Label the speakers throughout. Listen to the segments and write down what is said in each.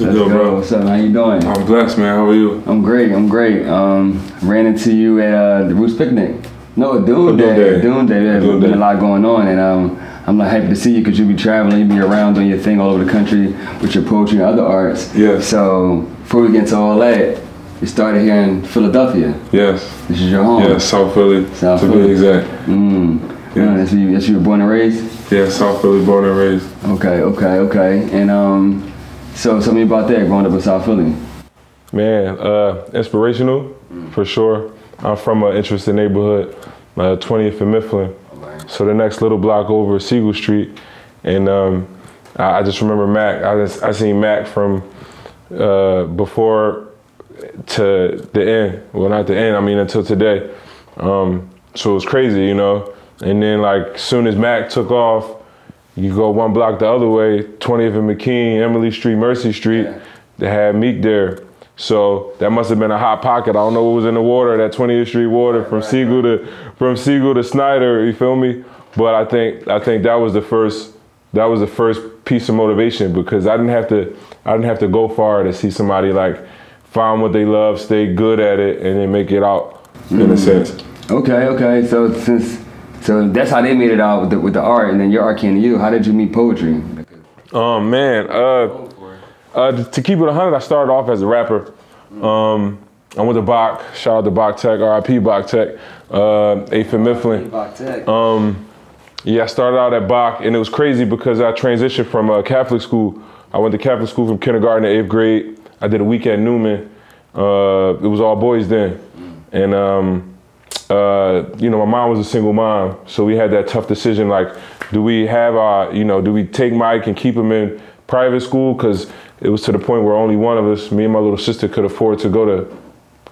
Speaker 1: What's deal, bro?
Speaker 2: What's up? How you doing?
Speaker 1: I'm blessed, man. How are you?
Speaker 2: I'm great. I'm great. Um, ran into you at uh, the Roots Picnic. No, Odunde. Day. Odunde. Yeah, been
Speaker 1: Day.
Speaker 2: a lot going on, and um, I'm like happy to see you because you be traveling, you be around doing your thing all over the country with your poetry and other arts.
Speaker 1: Yeah.
Speaker 2: So before we get into all that, you started here in Philadelphia.
Speaker 1: Yes.
Speaker 2: This is your home.
Speaker 1: Yeah, South Philly.
Speaker 2: South
Speaker 1: to
Speaker 2: Philly.
Speaker 1: be exact.
Speaker 2: Mm.
Speaker 1: Yeah.
Speaker 2: Uh, that's, you, that's you were born and raised.
Speaker 1: Yeah, South Philly, born and raised.
Speaker 2: Okay. Okay. Okay. And um, so tell me about that growing up in South Philly.
Speaker 1: Man, uh, inspirational for sure. I'm from an interesting neighborhood, uh, 20th and Mifflin. So the next little block over, Sigel Street, and um, I, I just remember Mac. I just, I seen Mac from uh, before to the end. Well, not the end. I mean until today. Um, so it was crazy, you know. And then like soon as Mac took off, you go one block the other way, 20th and McKean, Emily Street, Mercy Street. They had Meek there. So that must have been a hot pocket. I don't know what was in the water, that 20th Street water from Sigel to from Sigel to Snyder, you feel me? But I think I think that was the first that was the first piece of motivation because I didn't have to I didn't have to go far to see somebody like find what they love, stay good at it, and then make it out in a sense.
Speaker 2: Okay, okay. So since so that's how they made it out with the, with the art, and then your art came to you. How did you meet poetry?
Speaker 1: Oh man, uh, uh, to keep it 100, I started off as a rapper. Um, I went to Bok, shout out to Bok Tech, RIP Bok Tech, uh, 8th and Mifflin. Um, yeah, I started out at Bok, and it was crazy because I transitioned from uh, Catholic school. I went to Catholic school from kindergarten to eighth grade. I did a week at Neumann. Uh, it was all boys then. And, um, uh, you know, my mom was a single mom, so we had that tough decision like, do we have our, you know, do we take Mike and keep him in private school? Because it was to the point where only one of us, me and my little sister, could afford to go to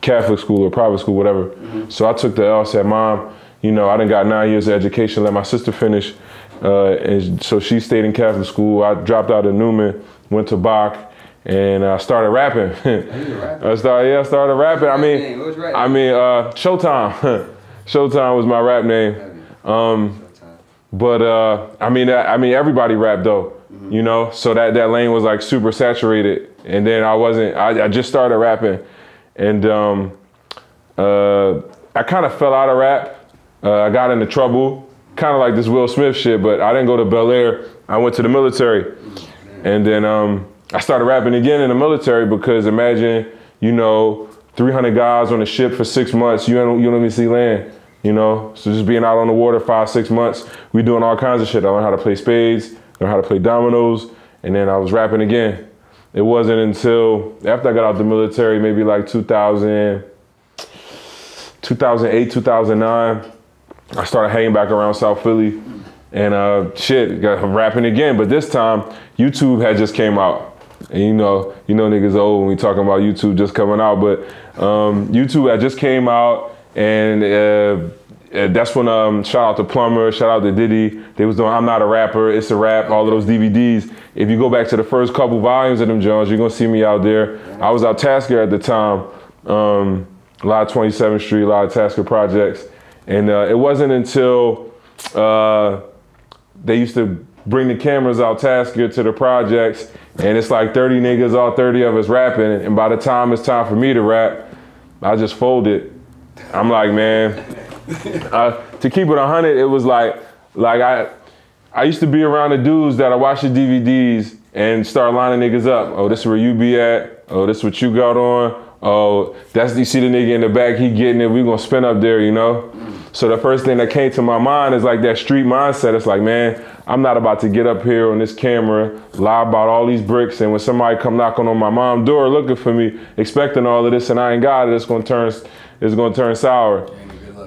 Speaker 1: Catholic school or private school, whatever. So I took the L, said, Mom, you know, I done got nine years of education, let my sister finish. Uh, and so she stayed in Catholic school. I dropped out of Neumann, went to Bok, and I started rapping. I started, yeah, I started rapping. I mean, I mean, uh, Showtime. Showtime was my rap name. Um, but uh, I mean, I, I mean, everybody rapped though, you know. So that that lane was like super saturated, and then I wasn't. I, I just started rapping, and um, uh, I kind of fell out of rap. Uh, I got into trouble, kind of like this Will Smith shit. But I didn't go to Bel Air. I went to the military, and then um, I started rapping again in the military because imagine, you know, 300 guys on a ship for six months. You don't you don't even see land. You know, so just being out on the water five, six months, we doing all kinds of shit. I learned how to play spades, learned how to play dominoes, and then I was rapping again. It wasn't until after I got out the military, maybe like 2000, 2008, 2009, I started hanging back around South Philly, and uh, shit, got rapping again. But this time, YouTube had just came out, and you know, you know, niggas old when we talking about YouTube just coming out. But um, YouTube I just came out, and uh, uh, that's when um, shout out to Plumber, shout out to Diddy. They was doing I'm not a rapper, it's a rap. All of those DVDs. If you go back to the first couple volumes of them Jones, you're gonna see me out there. I was out Tasker at the time. Um, a lot of 27th Street, a lot of Tasker projects, and uh, it wasn't until uh, they used to bring the cameras out Tasker to the projects, and it's like 30 niggas, all 30 of us rapping, and by the time it's time for me to rap, I just fold it. I'm like, man, uh, to keep it 100, it was like, like I, I used to be around the dudes that I watch the DVDs and start lining niggas up. Oh, this is where you be at. Oh, this is what you got on. Oh, that's you see the nigga in the back, he getting it. We gonna spin up there, you know. So the first thing that came to my mind is like that street mindset. It's like, man, I'm not about to get up here on this camera, lie about all these bricks, and when somebody come knocking on my mom's door looking for me, expecting all of this, and I ain't got it, it's gonna turn, it's gonna turn sour.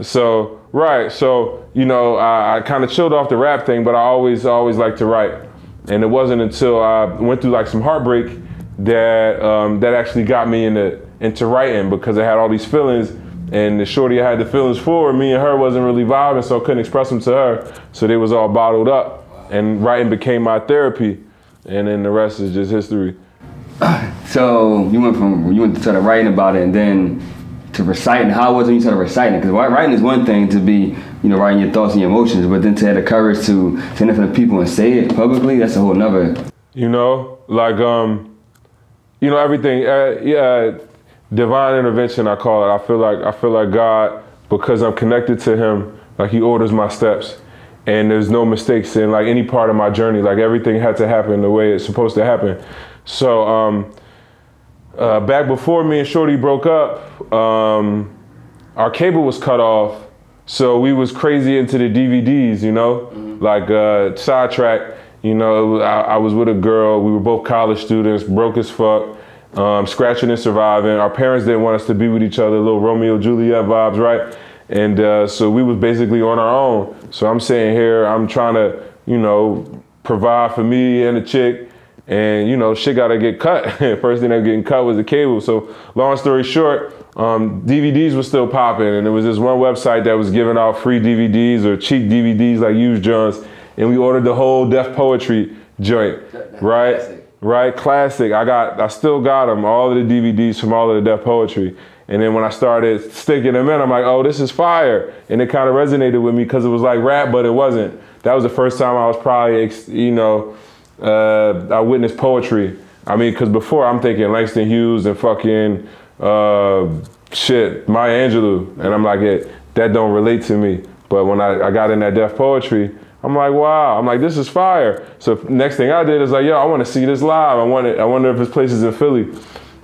Speaker 1: So right, so you know, I, I kind of chilled off the rap thing, but I always, always like to write, and it wasn't until I went through like some heartbreak that um, that actually got me into into writing because I had all these feelings, and the shorty I had the feelings for, me and her wasn't really vibing, so I couldn't express them to her, so they was all bottled up, and writing became my therapy, and then the rest is just history.
Speaker 2: So you went from you went to start writing about it, and then to reciting. How was it when you started reciting? Because writing is one thing to be, you know, writing your thoughts and your emotions, but then to have the courage to stand in front of people and say it publicly, that's a whole nother.
Speaker 1: You know, like um, you know, everything. Uh, yeah, divine intervention. I call it. I feel like I feel like God because I'm connected to Him. Like He orders my steps, and there's no mistakes in like any part of my journey. Like everything had to happen the way it's supposed to happen. So um, uh, back before me and Shorty broke up, um, our cable was cut off. So we was crazy into the DVDs, you know, mm-hmm. like uh, sidetrack. You know, I, I, was with a girl. We were both college students, broke as fuck, um, scratching and surviving. Our parents didn't want us to be with each other. Little Romeo Juliet vibes, right? And uh, so we was basically on our own. So I'm sitting here, I'm trying to, you know, provide for me and the chick. And you know, shit gotta get cut. First thing that getting cut was the cable. So long story short, um, DVDs were still popping, and there was this one website that was giving out free DVDs or cheap DVDs like used joints, and we ordered the whole Def Poetry joint, right? Classic. Right, classic. I got, I still got them, all of the DVDs from all of the Def Poetry. And then when I started sticking them in, I'm like, oh, this is fire. And it kind of resonated with me because it was like rap, but it wasn't. That was the first time I was probably, you know, uh, I witnessed poetry. I mean, because before I'm thinking Langston Hughes and fucking uh, shit, Maya Angelou. And I'm like, that don't relate to me. But when I, I got in that Def Poetry, I'm like, wow. I'm like, this is fire. So next thing I did is like, yo, I want to see this live. I want it. I wonder if this place is in Philly.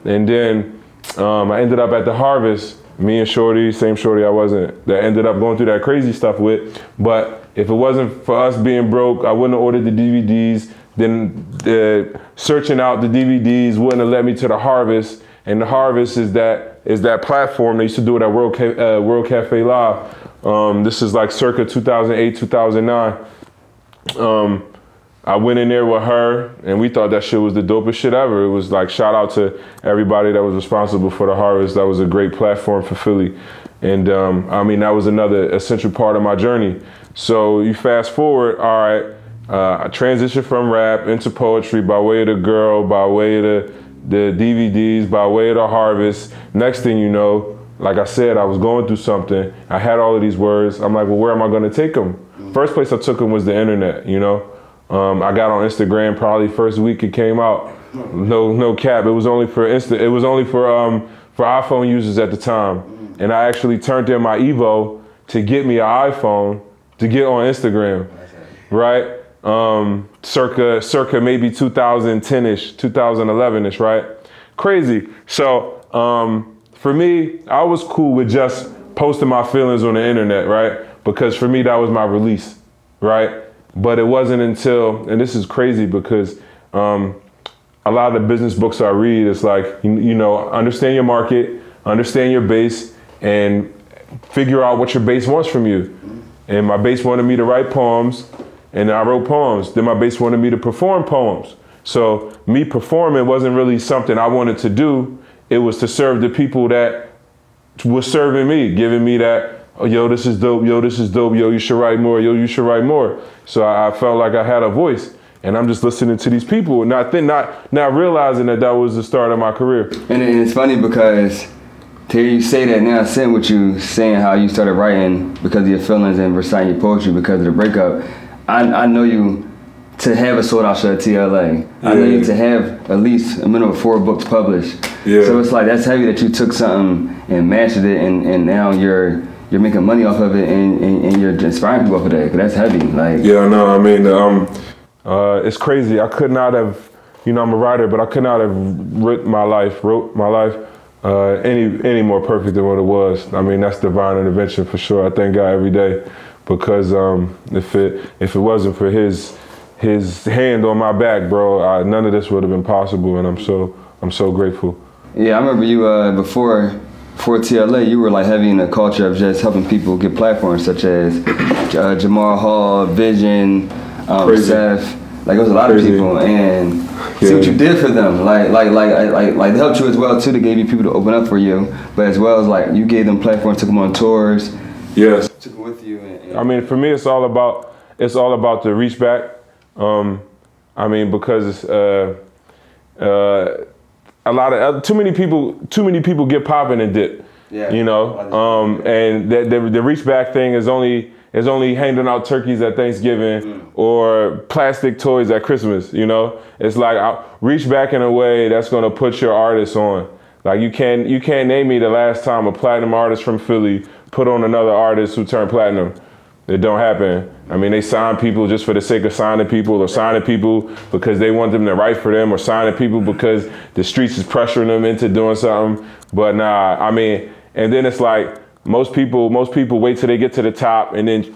Speaker 1: And then um, I ended up at the Harvest. Me and Shorty, same Shorty I wasn't, that ended up going through that crazy stuff with. But if it wasn't for us being broke, I wouldn't have ordered the DVDs. Then uh, searching out the DVDs wouldn't have led me to the Harvest and the Harvest is that is that platform. They used to do it at World, Ca- uh, World Cafe Live. Um, this is like circa 2008, 2009. Um, I went in there with her, and we thought that shit was the dopest shit ever. It was like shout out to everybody that was responsible for the Harvest. That was a great platform for Philly, and um, I mean that was another essential part of my journey. So you fast forward, all right. Uh, I transitioned from rap into poetry by way of the girl, by way of the the DVDs by way of the harvest. Next thing you know, like I said, I was going through something. I had all of these words. I'm like, well, where am I going to take them? First place I took them was the internet. You know, um, I got on Instagram probably first week it came out. No, no cap. It was only for Insta. It was only for um, for iPhone users at the time. And I actually turned in my Evo to get me an iPhone to get on Instagram, right? um, circa circa maybe 2010ish, 2011ish, right? Crazy. So um, for me, I was cool with just posting my feelings on the internet, right? Because for me, that was my release, right? But it wasn't until, and this is crazy because um, a lot of the business books I read, it's like, you, you know, understand your market, understand your base, and figure out what your base wants from you. And my base wanted me to write poems and I wrote poems. Then my base wanted me to perform poems. So me performing wasn't really something I wanted to do. It was to serve the people that was serving me, giving me that, oh, yo, this is dope, yo, this is dope, yo, you should write more, yo, you should write more. So I, I felt like I had a voice. And I'm just listening to these people, and not then not not realizing that that was the start of my career.
Speaker 2: And it's funny because to hear you say that now, sitting with you saying how you started writing because of your feelings and reciting your poetry because of the breakup, I, I know you to have a sold out show at TLA. Yeah. I know you to have at least a minimum of four books published. Yeah. So it's like that's heavy that you took something and mastered it, and, and now you're you're making money off of it, and, and, and you're inspiring people off of that. Cause that's heavy. Like
Speaker 1: yeah, no, I mean, um, uh, it's crazy. I could not have, you know, I'm a writer, but I could not have written my life, wrote my life. Uh, any any more perfect than what it was. I mean, that's divine intervention for sure. I thank God every day because um, if it if it wasn't for his his hand on my back, bro, I, none of this would have been possible, and I'm so I'm so grateful.
Speaker 2: Yeah, I remember you uh, before for TLA, you were like heavy in the culture of just helping people get platforms such as uh, Jamal Hall, Vision, um, Seth. Like it was a lot Crazy. of people, and yeah. see what you did for them. Like, like, like, like, like, they helped you as well too. They gave you people to open up for you, but as well as like you gave them platforms, took them on tours.
Speaker 1: Yes. Took them with you. And, and I mean, for me, it's all about it's all about the reach back. Um, I mean, because uh, uh, a lot of uh, too many people too many people get popping and dip. Yeah. You know, um, and the, the, the reach back thing is only is only handing out turkeys at Thanksgiving or plastic toys at Christmas. You know, it's like I reach back in a way that's gonna put your artist on. Like you can't you can't name me the last time a platinum artist from Philly put on another artist who turned platinum. It don't happen. I mean, they sign people just for the sake of signing people, or signing people because they want them to write for them, or signing people because the streets is pressuring them into doing something. But nah, I mean, and then it's like most people, most people wait till they get to the top and then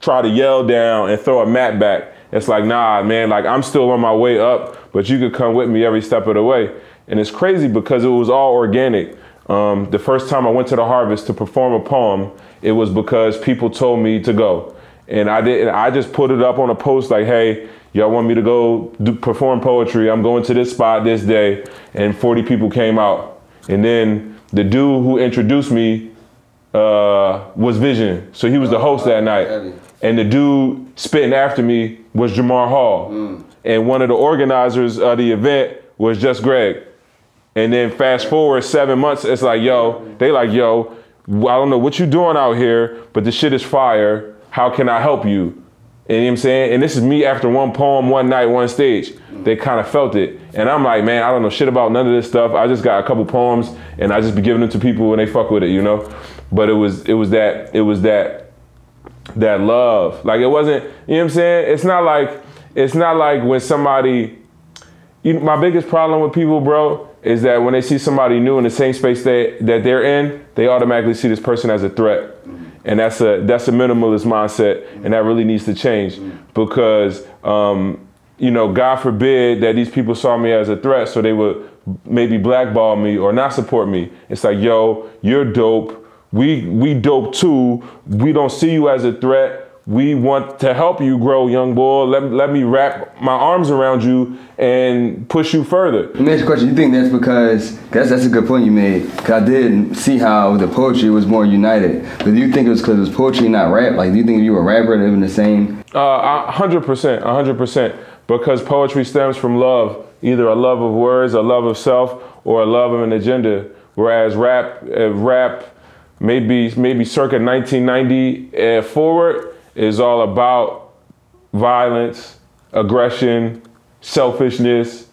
Speaker 1: try to yell down and throw a mat back. It's like, nah, man, like I'm still on my way up, but you could come with me every step of the way. And it's crazy because it was all organic. Um, the first time I went to the harvest to perform a poem, it was because people told me to go. And I did I just put it up on a post like, hey, y'all want me to go do, perform poetry. I'm going to this spot this day. And 40 people came out. And then the dude who introduced me uh, was Vision. So he was the host that night. And the dude spitting after me was Jamar Hall. And one of the organizers of the event was just Greg. And then fast forward seven months, it's like, yo, they like, yo, I don't know what you doing out here, but the shit is fire. How can I help you? And you know what I'm saying? And this is me after one poem, one night, one stage. They kind of felt it. And I'm like, man, I don't know shit about none of this stuff. I just got a couple poems and I just be giving them to people and they fuck with it, you know? But it was it was that it was that that love. Like it wasn't, you know what I'm saying? It's not like it's not like when somebody you know, my biggest problem with people, bro, is that when they see somebody new in the same space that, that they're in, they automatically see this person as a threat. And that's a that's a minimalist mindset, and that really needs to change because um, you know, God forbid that these people saw me as a threat, so they would maybe blackball me or not support me. It's like, yo, you're dope. We we dope too. We don't see you as a threat. We want to help you grow, young boy. Let, let me wrap my arms around you and push you further.
Speaker 2: Let me ask you a question. You think that's because, that's, that's a good point you made. Because I did see how the poetry was more united. But do you think it was because it was poetry, not rap? Like, do you think if you were a rapper, living the same?
Speaker 1: Uh, 100%, 100%. Because poetry stems from love, either a love of words, a love of self, or a love of an agenda. Whereas rap, uh, rap, maybe maybe circa 1990 uh, forward, is all about violence, aggression, selfishness,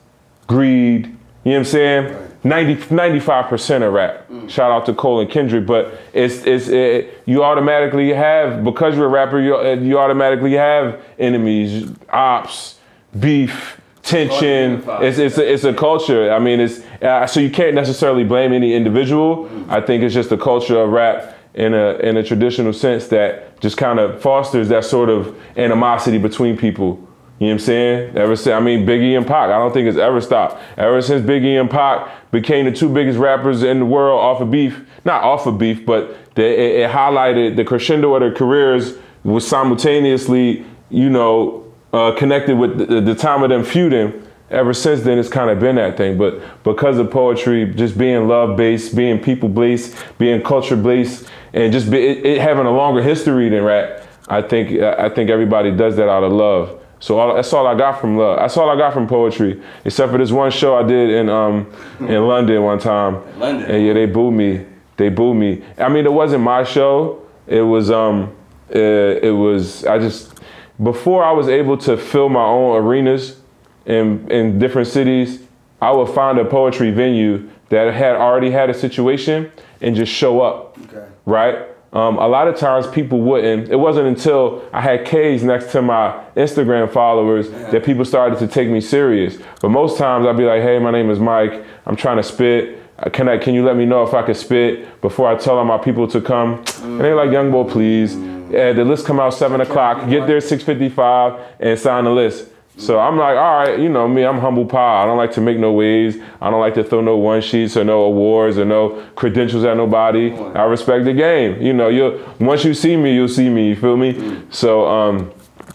Speaker 1: greed. You know what I'm saying? 90, 95% of rap. Shout out to Cole and Kendrick, but it's it's it, you automatically have because you're a rapper, you uh, you automatically have enemies, ops, beef, tension. It's it's a, it's a culture. I mean, it's uh, so you can't necessarily blame any individual. I think it's just a culture of rap in a in a traditional sense that just kind of fosters that sort of animosity between people. You know what I'm saying? Ever since, I mean, Biggie and Pac, I don't think it's ever stopped. Ever since Biggie and Pac became the two biggest rappers in the world off of beef, not off of beef, but the, it, it, highlighted the crescendo of their careers was simultaneously, you know, uh, connected with the, the time of them feuding. Ever since then, it's kind of been that thing. But because of poetry, just being love based, being people based, being culture based, and just be, it, it having a longer history than rap, I think I think everybody does that out of love. So all, that's all I got from love. That's all I got from poetry, except for this one show I did in um in London one time.
Speaker 2: London.
Speaker 1: And yeah, they booed me. They booed me. I mean, it wasn't my show. It was um, uh, it was I just before I was able to fill my own arenas in in different cities. I would find a poetry venue that had already had a situation and just show up.
Speaker 2: Okay.
Speaker 1: Right. Um, a lot of times people wouldn't. It wasn't until I had K's next to my Instagram followers that people started to take me serious. But most times I'd be like, "Hey, my name is Mike. I'm trying to spit. Uh, Can I? Can you let me know if I can spit before I tell all my people to come?" And they're like, "Young boy, please." And the list come out seven o'clock. Get there six fifty-five and sign the list. So I'm like, all right, you know me, I'm humble pie. I don't like to make no waves. I don't like to throw no one sheets or no awards or no credentials at nobody. I respect the game. You know, you once you see me, you'll see me. You feel me? So um,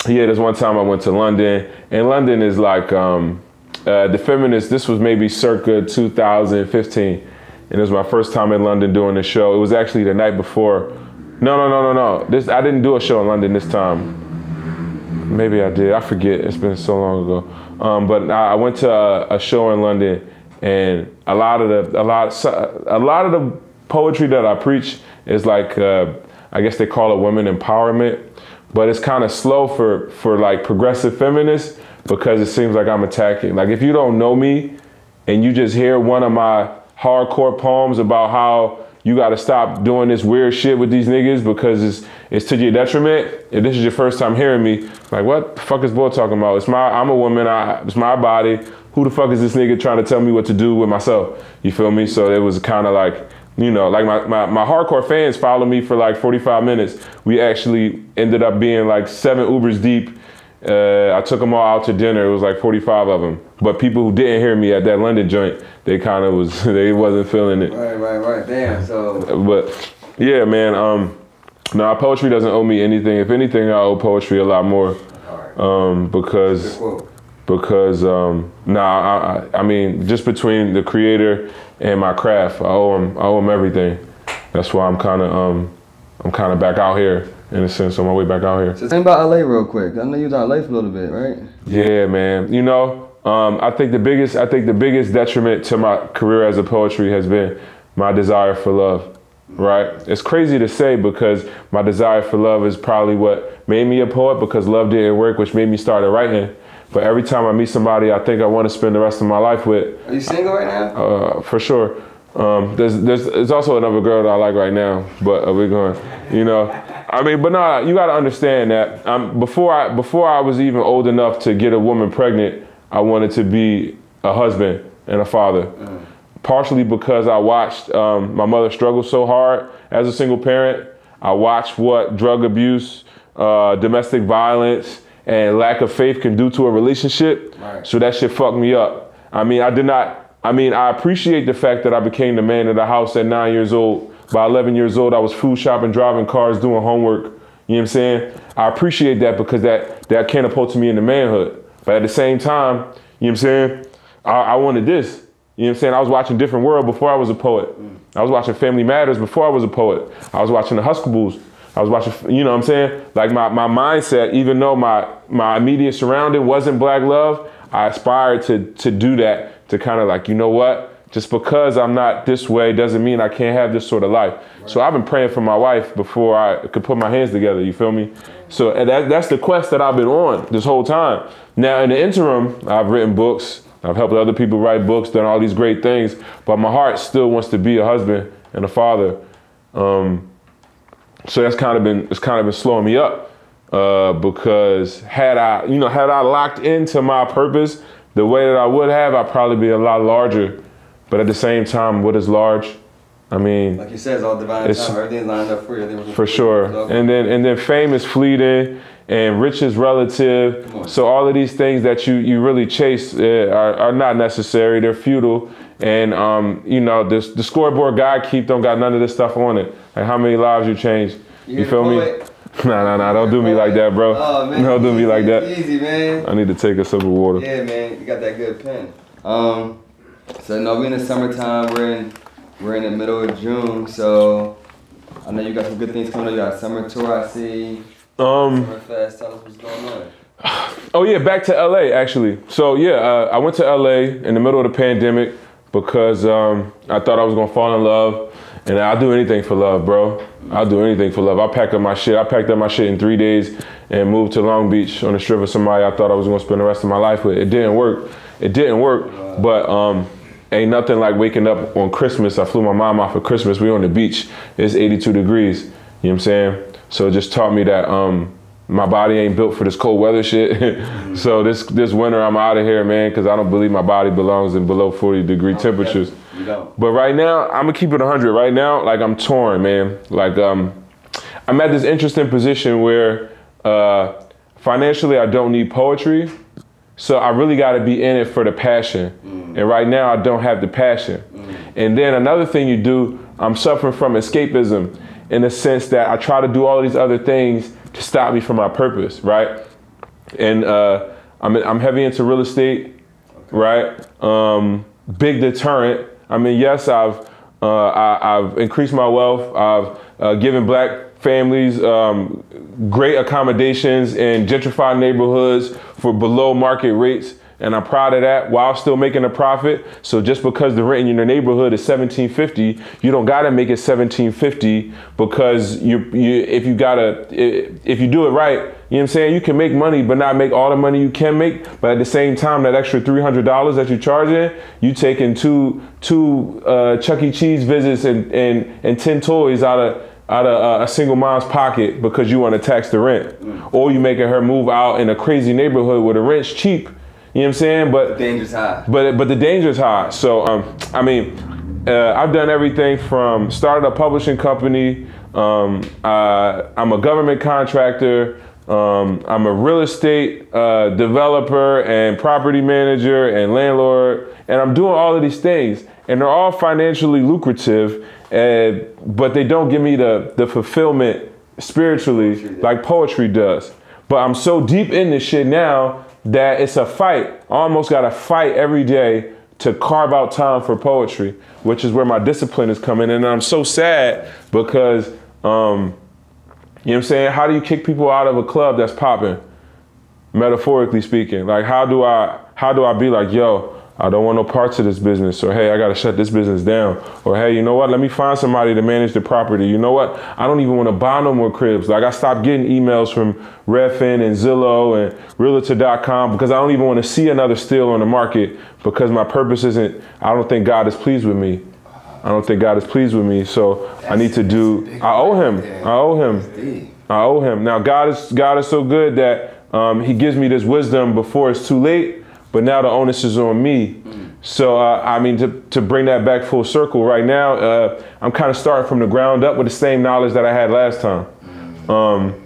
Speaker 1: yeah, there's one time I went to London, and London is like um, uh, the feminist. This was maybe circa 2015, and it was my first time in London doing the show. It was actually the night before. No, no, no, no, no. This I didn't do a show in London this time. Maybe I did. I forget. It's been so long ago. Um, but I I went to a, a show in London, and a lot of the a lot a lot of the poetry that I preach is like uh, I guess they call it women empowerment. but it's kind of slow for for like progressive feminists because it seems like I'm attacking. Like if you don't know me and you just hear one of my hardcore poems about how you got to stop doing this weird shit with these niggas because it's it's to your detriment. If this is your first time hearing me, like what the fuck is Bull talking about? It's my I'm a woman. I, it's my body. Who the fuck is this nigga trying to tell me what to do with myself? You feel me? So it was kind of like you know, like my, my, my hardcore fans followed me for like 45 minutes. We actually ended up being like seven Ubers deep. Uh, I took them all out to dinner. It was like 45 of them. But people who didn't hear me at that London joint, they kind of was, they wasn't feeling it.
Speaker 2: Right, right, right. Damn. So.
Speaker 1: But yeah, man. Um, no, poetry doesn't owe me anything. If anything, I owe poetry a lot more. Um, because because um, nah, I, I mean, just between the creator and my craft, I owe him, I owe him everything. That's why I'm kind of, um, I'm kind of back out here in a sense, on my way back out here.
Speaker 2: So think about LA real quick. I know you was out LA for a little bit, right?
Speaker 1: Yeah, man. You know, um, I think the biggest, I think the biggest detriment to my career as a poetry has been my desire for love. Right? It's crazy to say because my desire for love is probably what made me a poet because love didn't work, which made me start writing. But every time I meet somebody I think I want to spend the rest of my life with.
Speaker 2: Are you single right now?
Speaker 1: Uh, for sure. Um, there's, there's, there's also another girl that I like right now, but uh, we're going, you know. I mean, but no, you got to understand that um, before I before I was even old enough to get a woman pregnant, I wanted to be a husband and a father. Mm. Partially because I watched um, my mother struggle so hard as a single parent. I watched what drug abuse, uh, domestic violence, and lack of faith can do to a relationship. Right. So that shit fucked me up. I mean, I did not. I mean, I appreciate the fact that I became the man of the house at nine years old. By 11 years old, I was food shopping, driving cars, doing homework. You know what I'm saying? I appreciate that because that that catapulted me into manhood. But at the same time, you know what I'm saying? I, I wanted this. You know what I'm saying? I was watching Different World before I was a poet. I was watching Family Matters before I was a poet. I was watching The Huxtables I was watching, you know what I'm saying? Like my, my mindset, even though my, my immediate surrounding wasn't black love, I aspired to, to do that, to kind of like, you know what? Just because I'm not this way doesn't mean I can't have this sort of life. Right. So I've been praying for my wife before I could put my hands together, you feel me? So that, that's the quest that I've been on this whole time. Now, in the interim, I've written books, I've helped other people write books, done all these great things, but my heart still wants to be a husband and a father. Um, so that's kind of been it's kind of been slowing me up uh, because had I you know had I locked into my purpose the way that I would have, I'd probably be a lot larger. But at the same time, what is large? I mean,
Speaker 2: like you said, it's all divine it's, time. Everything's lined up for you.
Speaker 1: For sure. And then and then fame is fleeting, and rich is relative. So all of these things that you you really chase uh, are, are not necessary. They're futile. And um, you know, this, the scoreboard guy keep don't got none of this stuff on it. Like how many lives you changed. You, you feel me? Nah, nah, nah. Don't do me like that, bro. Oh, man. Don't do me like that.
Speaker 2: Easy, man.
Speaker 1: I need to take a sip of water.
Speaker 2: Yeah, man. You got that good pen. Um, so no, we in the summertime. We're in we're in the middle of June, so I know you got some good things coming up. You got summer tour, I see. Um. Tell us what's going on.
Speaker 1: Oh yeah, back to LA actually. So yeah, uh, I went to LA in the middle of the pandemic because um, I thought I was gonna fall in love, and I'll do anything for love, bro. I'll do anything for love. I packed up my shit. I packed up my shit in three days and moved to Long Beach on the strip of somebody I thought I was gonna spend the rest of my life with. It didn't work. It didn't work, but um, ain't nothing like waking up on Christmas. I flew my mom off for Christmas. We on the beach. It's 82 degrees. You know what I'm saying? So it just taught me that um, my body ain't built for this cold weather shit. so this this winter I'm out of here, man, because I don't believe my body belongs in below 40 degree temperatures. But right now, I'm gonna keep it 100. Right now, like I'm torn, man. Like um, I'm at this interesting position where uh, financially I don't need poetry, so I really got to be in it for the passion. Mm. And right now I don't have the passion. Mm. And then another thing you do, I'm suffering from escapism in the sense that I try to do all these other things to stop me from my purpose, right? And uh, I'm, I'm heavy into real estate, right? Um, big deterrent. I mean, yes, I've uh, I, have increased my wealth. I've uh, given black families um, great accommodations in gentrified neighborhoods for below market rates. and I'm proud of that while still making a profit. So just because the rent in your neighborhood is 1750, you don't gotta make it 1750 because you you if you gotta if you do it right, you know what I'm saying? You can make money, but not make all the money you can make. But at the same time, that extra three hundred dollars that you're charging, you taking two two uh, Chuck E. Cheese visits and and and ten toys out of out of uh, a single mom's pocket because you want to tax the rent, mm. or you making her move out in a crazy neighborhood where the rent's cheap. You know what I'm saying? But
Speaker 2: the danger's high.
Speaker 1: But but the danger's high. So um, I mean, uh, I've done everything from started a publishing company. Um, uh, I'm a government contractor. Um, I'm a real estate uh, developer and property manager and landlord, and I'm doing all of these things, and they're all financially lucrative and, but they don't give me the, the fulfillment spiritually like poetry does. But I'm so deep in this shit now that it's a fight. I almost got to fight every day to carve out time for poetry, which is where my discipline is coming. And I'm so sad because, um, you know what I'm saying? How do you kick people out of a club that's popping? Metaphorically speaking, like how do I how do I be like, yo, I don't want no parts of this business, or hey, I gotta shut this business down, or hey, you know what? Let me find somebody to manage the property. You know what? I don't even want to buy no more cribs. Like I stopped getting emails from Redfin and Zillow and Realtor.com because I don't even want to see another steal on the market because my purpose isn't. I don't think God is pleased with me. I don't think God is pleased with me, so that's, I need to do. I owe him. I owe him. I owe him. Now God is God is so good that um, He gives me this wisdom before it's too late but now the onus is on me. Mm. So uh, I mean, to, to bring that back full circle, right now uh, I'm kind of starting from the ground up with the same knowledge that I had last time. Mm. Um,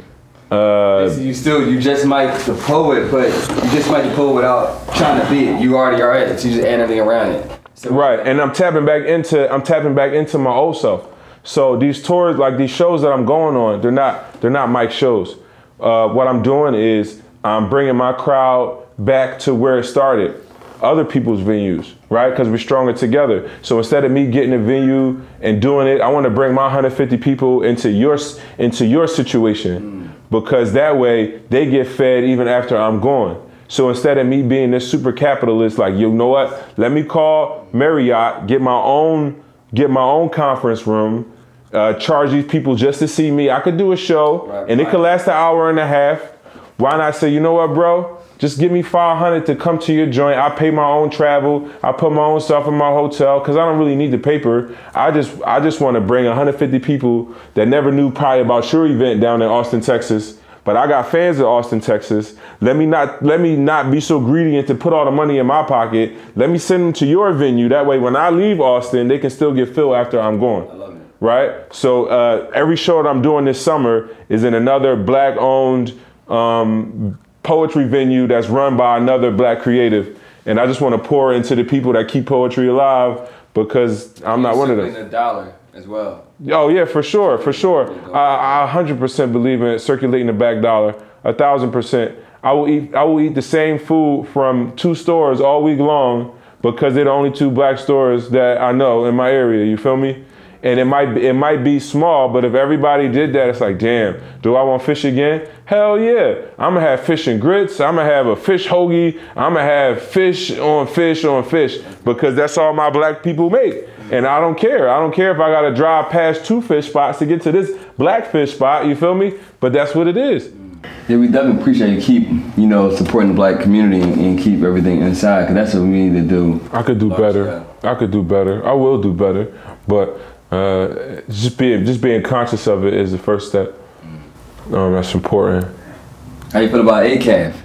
Speaker 2: uh, you still, you Just Mike the poet, but you Just Mike the poet without trying to be it. You already are it. So you just add everything around it.
Speaker 1: So right, and I'm tapping back into I'm tapping back into my old self. So these tours, like these shows that I'm going on, they're not they're not Mike shows. Uh, what I'm doing is I'm bringing my crowd back to where it started other people's venues, right? Because we're stronger together. So instead of me getting a venue and doing it, I want to bring my 150 people into your into your situation because that way they get fed even after I'm gone. So instead of me being this super capitalist, like you know what? Let me call Marriott, get my own get my own conference room, uh, charge these people just to see me. I could do a show right, and right. it could last an hour and a half. Why not say, you know what, bro? Just give me 500 to come to your joint. I pay my own travel. I put my own stuff in my hotel because I don't really need the paper. I just I just want to bring 150 people that never knew probably about your event down in Austin, Texas. But I got fans in Austin, Texas. Let me not let me not be so greedy and to put all the money in my pocket. Let me send them to your venue. That way, when I leave Austin, they can still get filled after I'm gone. I love that. Right. So uh, every show that I'm doing this summer is in another black-owned um, poetry venue that's run by another black creative. And I just want to pour into the people that keep poetry alive because I'm not one of them.
Speaker 2: a dollar as well.
Speaker 1: Oh yeah, for sure, for sure. I, I 100% believe in circulating the back dollar, a thousand percent. I will eat. I will eat the same food from two stores all week long because they're the only two black stores that I know in my area. You feel me? And it might be it might be small, but if everybody did that, it's like, damn, do I want fish again? Hell yeah. I'm gonna have fish and grits, I'm gonna have a fish hoagie, I'm gonna have fish on fish on fish, because that's all my black people make. And I don't care. I don't care if I gotta drive past two fish spots to get to this black fish spot, you feel me? But that's what it is.
Speaker 2: Yeah, we definitely appreciate you keep, you know, supporting the black community and keep everything inside, because that's what we need to do.
Speaker 1: I could do better. I could do better. I will do better. But uh, just being just being conscious of it is the first step. Um, that's important.
Speaker 2: How you feel about ACAF?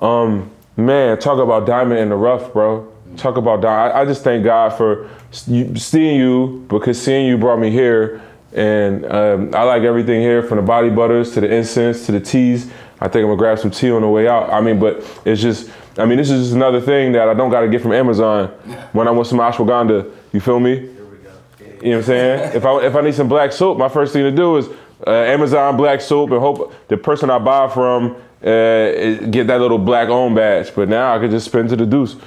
Speaker 1: Um, man, talk about diamond in the rough, bro. Talk about I, I just thank God for seeing you because seeing you brought me here, and um, I like everything here from the body butters to the incense to the teas. I think I'm gonna grab some tea on the way out. I mean, but it's just, I mean, this is just another thing that I don't gotta get from Amazon when I want some ashwagandha. You feel me? You know what I'm saying? if I if I need some black soap, my first thing to do is uh, Amazon black soap and hope the person I buy from uh, get that little black owned badge. But now I could just spend to the deuce. You know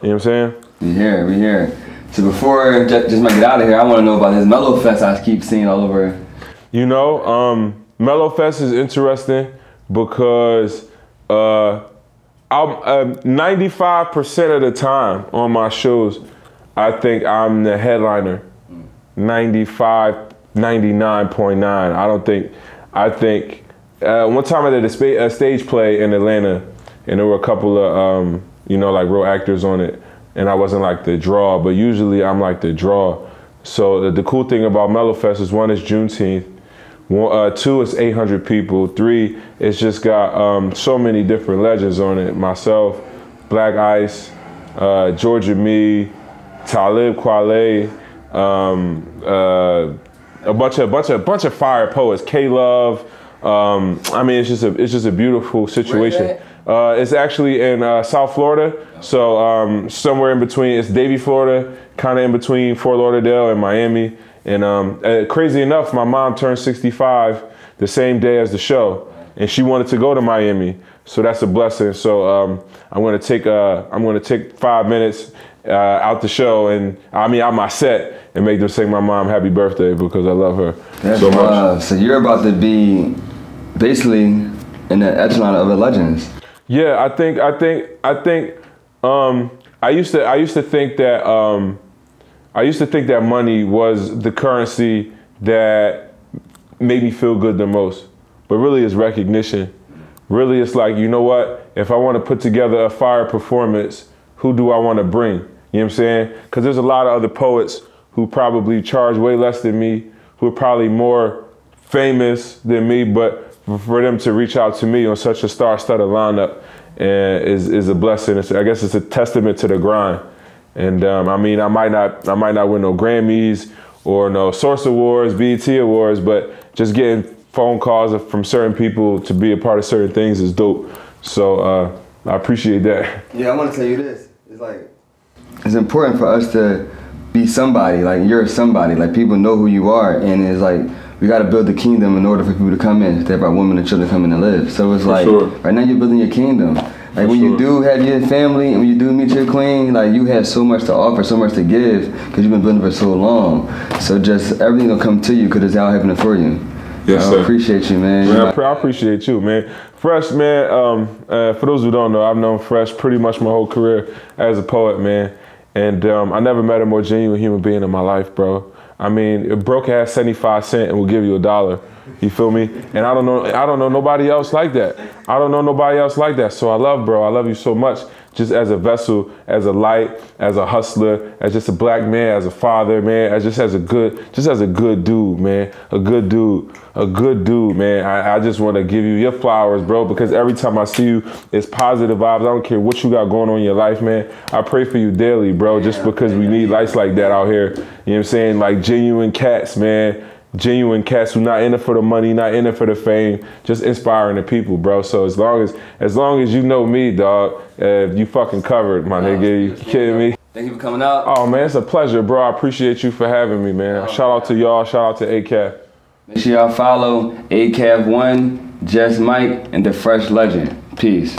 Speaker 1: what I'm saying?
Speaker 2: We here, we here. So before just, Just Mike get out of here, I want to know about this Mellow Fest I keep seeing all over.
Speaker 1: You know, um, Mellow Fest is interesting because uh, I'm ninety-five percent of the time on my shows, I think I'm the headliner. 95, 99.9. I don't think. I think uh, one time I did a, spa- a stage play in Atlanta, and there were a couple of um, you know like real actors on it, and I wasn't like the draw, but usually I'm like the draw. So the, the cool thing about Mellow Fest is one is Juneteenth. One, uh, two is 800 people. Three, it's just got um, so many different legends on it. Myself, Black Ice, uh, Georgia Me, Talib Kweli, um, uh, a bunch of bunch of bunch of fire poets. K Love. Um, I mean, it's just a it's just a beautiful situation. Uh, it's actually in uh, South Florida, so um, somewhere in between. It's Davie, Florida, kind of in between Fort Lauderdale and Miami. And um, uh, crazy enough, my mom turned 65 the same day as the show, and she wanted to go to Miami. So that's a blessing. So um, I'm gonna take uh, I'm gonna take five minutes uh, out the show and I mean out my set and make them sing my mom happy birthday because I love her
Speaker 2: That's
Speaker 1: so much.
Speaker 2: So you're about to be basically in the echelon of the legends.
Speaker 1: Yeah, I think I think I think um, I used to I used to think that um, I used to think that money was the currency that made me feel good the most. But really it's recognition. Really it's like, you know what? If I want to put together a fire performance, who do I want to bring? You know what I'm saying? Cuz there's a lot of other poets who probably charge way less than me, who are probably more famous than me, but for them to reach out to me on such a star-studded lineup and is is a blessing. It's, I guess it's a testament to the grind. And um, I mean, I might not I might not win no Grammys or no Source Awards, BET Awards, but just getting phone calls from certain people to be a part of certain things is dope. So uh, I appreciate that.
Speaker 2: Yeah, I want to tell you this. It's like it's important for us to be somebody. Like you're somebody. Like people know who you are, and it's like we got to build the kingdom in order for people to come in. To have our women and children come in and live. So it's
Speaker 1: For
Speaker 2: like
Speaker 1: sure.
Speaker 2: right now you're building your kingdom. Like
Speaker 1: For
Speaker 2: when you do have your family and when you do meet your queen, like you have so much to offer, so much to give because you've been building for so long. So just everything will come to you because it's all happening for you.
Speaker 1: Yes,
Speaker 2: I
Speaker 1: sir.
Speaker 2: appreciate you, man.
Speaker 1: Man, I appreciate you, man. Fresh, man. Um, uh, for those who don't know, I've known Fresh pretty much my whole career as a poet, man. And um, I never met a more genuine human being in my life, bro. I mean, a broke ass seventy-five cent and will give you a dollar. You feel me? And I don't know, I don't know nobody else like that. I don't know nobody else like that. So I love, bro. I love you so much. Just as a vessel, as a light, as a hustler, as just a black man, as a father, man, as just as a good, just as a good dude, man, a good dude, a good dude, man. I, I just want to give you your flowers, bro, because every time I see you, it's positive vibes. I don't care what you got going on in your life, man. I pray for you daily, bro, just because we need lights like that out here. You know what I'm saying? Like genuine cats, man genuine cats who not in it for the money, not in it for the fame, just inspiring the people, bro. So as long as as long as you know me, dog, uh, you fucking covered, my nigga. You kidding me?
Speaker 2: Thank you for coming out.
Speaker 1: Oh man, it's a pleasure, bro. I appreciate you for having me, man. Shout out to y'all. Shout out to ACAF.
Speaker 2: Make sure y'all follow ACAV1, Just Mike, and The Fresh Legend. Peace.